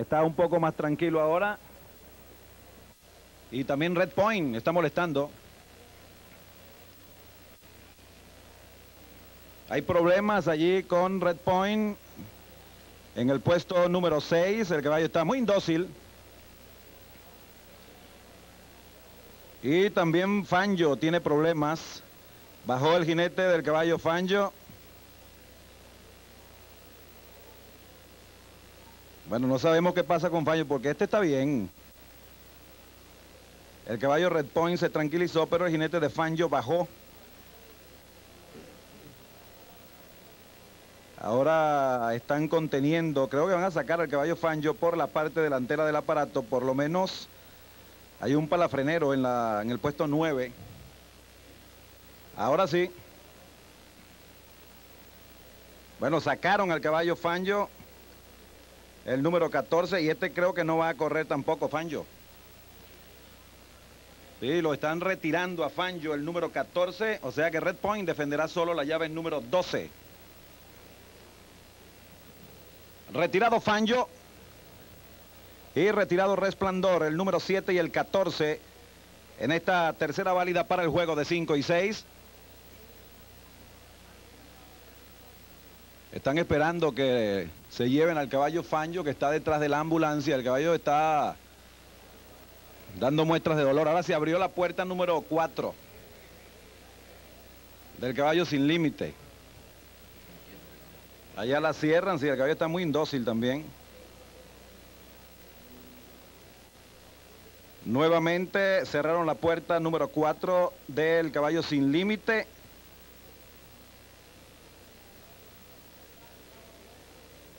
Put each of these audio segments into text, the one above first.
está un poco más tranquilo ahora. Y también Red Point está molestando. Hay problemas allí con Red Point en el puesto número 6. El caballo está muy indócil. Y también Fanjo tiene problemas. Bajó el jinete del caballo Fanjo. Bueno, no sabemos qué pasa con Fanjo porque este está bien. El caballo Red Point se tranquilizó, pero el jinete de Fanjo bajó. Ahora están conteniendo, creo que van a sacar al caballo Fanjo por la parte delantera del aparato, por lo menos hay un palafrenero en, la, en el puesto 9. Ahora sí. Bueno, sacaron al caballo Fanjo, el número 14, y este creo que no va a correr tampoco Fanjo. Sí, lo están retirando a Fanjo el número 14, o sea que Red Point defenderá solo la llave número 12. Retirado Fanjo. Y retirado Resplandor, el número 7 y el 14 en esta tercera válida para el juego de 5 y 6. Están esperando que se lleven al caballo Fanjo que está detrás de la ambulancia. El caballo está dando muestras de dolor. Ahora se abrió la puerta número 4 del caballo sin límite. Allá la cierran, sí, el caballo está muy indócil también. Nuevamente cerraron la puerta número 4 del caballo sin límite.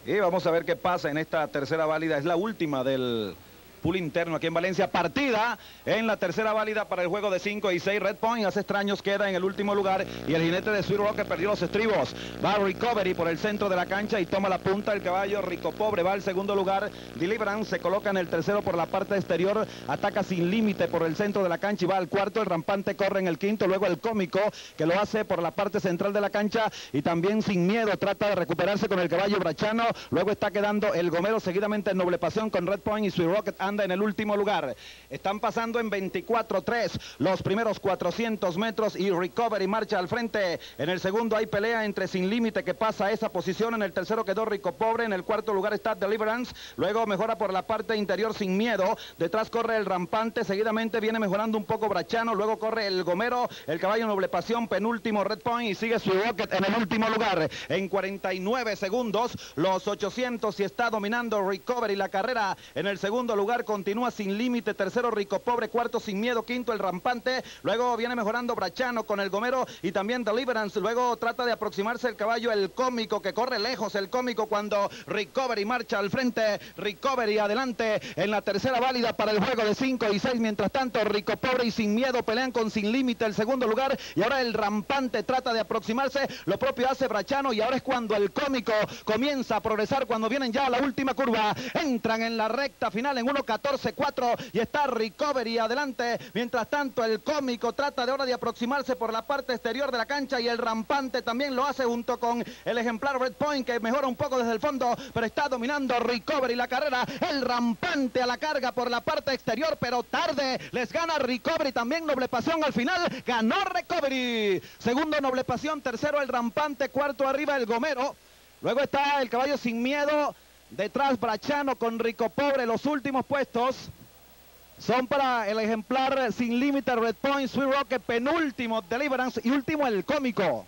Y vamos a ver qué pasa en esta tercera válida. Es la última del pool interno aquí en Valencia. Partida en la tercera válida para el juego de 5 y 6. Red Point hace extraños queda en el último lugar y el jinete de Sweet Rock perdió los estribos. Va Recovery por el centro de la cancha y toma la punta el caballo Rico Pobre. Va al segundo lugar. Deliverance se coloca en el tercero por la parte exterior. Ataca sin límite por el centro de la cancha y va al cuarto. El rampante corre en el quinto. Luego el cómico que lo hace por la parte central de la cancha y también sin miedo trata de recuperarse con el caballo Brachano. Luego está quedando el Gomero seguidamente en Noble Pasión con Red Point y Sweet Rocket en el último lugar. Están pasando en 24-3 los primeros 400 metros y Recovery marcha al frente. En el segundo hay pelea entre Sin Límite que pasa esa posición. En el tercero quedó Rico Pobre. En el cuarto lugar está Deliverance. Luego mejora por la parte interior sin miedo. Detrás corre el Rampante. Seguidamente viene mejorando un poco Brachano. Luego corre el Gomero. El caballo Noble Pasión. Penúltimo Red Point y sigue su Rocket en el último lugar. En 49 segundos los 800 y está dominando Recovery la carrera. En el segundo lugar continúa sin límite, tercero Rico Pobre, cuarto sin miedo, quinto el rampante, luego viene mejorando Brachano con el Gomero y también Deliverance, luego trata de aproximarse el caballo, el cómico que corre lejos, el cómico cuando Recovery marcha al frente, Recovery adelante en la tercera válida para el juego de 5 y 6, mientras tanto Rico Pobre y sin miedo pelean con sin límite el segundo lugar. Y ahora el rampante trata de aproximarse, lo propio hace Brachano y ahora es cuando el cómico comienza a progresar, cuando vienen ya a la última curva, entran en la recta final en 1.14 4 y está Recovery adelante. Mientras tanto, el cómico trata de ahora de aproximarse por la parte exterior de la cancha y el rampante también lo hace junto con el ejemplar Red Point que mejora un poco desde el fondo, pero está dominando Recovery la carrera. El rampante a la carga por la parte exterior, pero tarde les gana Recovery. También Noble Pasión al final ganó Recovery. Segundo Noble Pasión, tercero el rampante, cuarto arriba el Gomero. Luego está el caballo sin miedo. Detrás Brachano con Rico Pobre. Los últimos puestos son para el ejemplar sin límite Red Point, Sweet Rocket, penúltimo Deliverance y último el cómico.